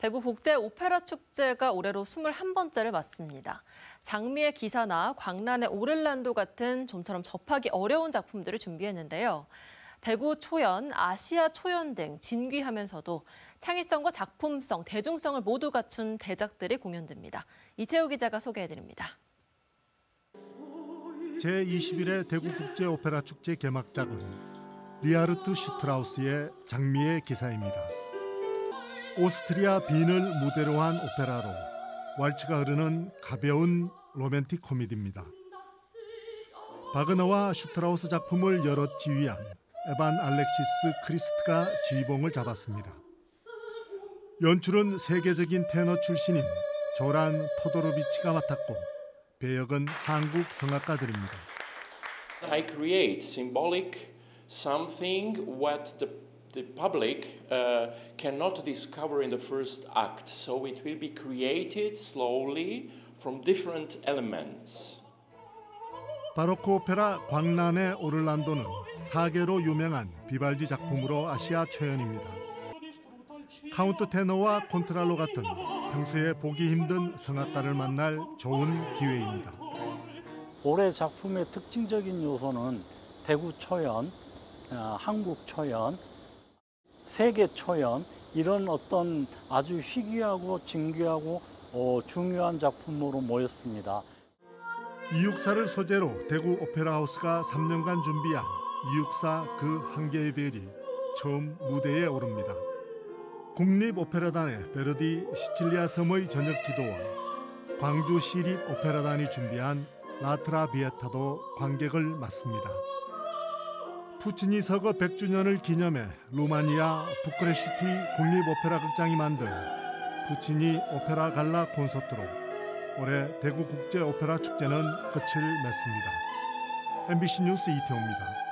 대구 국제 오페라 축제가 올해로 21번째를 맞습니다. 장미의 기사나 광란의 오를란도 같은 좀처럼 접하기 어려운 작품들을 준비했는데요. 대구 초연, 아시아 초연 등 진귀하면서도 창의성과 작품성, 대중성을 모두 갖춘 대작들이 공연됩니다. 이태호 기자가 소개해드립니다. 제21회 대구 국제 오페라 축제 개막작은 리하르트 슈트라우스의 장미의 기사입니다. 오스트리아 빈을 무대로 한 오페라로 왈츠가 흐르는 가벼운 로맨틱 코미디입니다. 바그너와 슈트라우스 작품을 여러 지휘한 에반 알렉시스 크리스트가 지휘봉을 잡았습니다. 연출은 세계적인 테너 출신인 조란 토도로비치가 맡았고 배역은 한국 성악가들입니다. I create symbolic something what the, the public uh, cannot discover in the first act. So it will be created slowly from different elements. 바로크 오페라 광란의 오를란도는 사계로 유명한 비발디 작품으로 아시아 초연입니다. 카운트 테너와 콘트랄로 같은 평소에 보기 힘든 성악가를 만날 좋은 기회입니다. 올해 작품의 특징적인 요소는 대구 초연, 어, 한국 초연, 세계 초연 이런 어떤 아주 희귀하고 진귀하고 어, 중요한 작품으로 모였습니다. 이육사를 소재로 대구 오페라 하우스가 3년간 준비한 이육사 그 한계의 별이 처음 무대에 오릅니다. 국립 오페라단의 베르디 시칠리아 섬의 저녁 기도와 광주 시립 오페라단이 준비한 라트라 비에타도 관객을 맞습니다. 푸치니 서거 100주년을 기념해 루마니아 부크레슈티 국립 오페라 극장이 만든 푸치니 오페라 갈라 콘서트로 올해 대구 국제 오페라 축제는 끝을 맺습니다. MBC 뉴스 이태호입니다.